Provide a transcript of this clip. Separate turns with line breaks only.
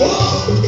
와! 어,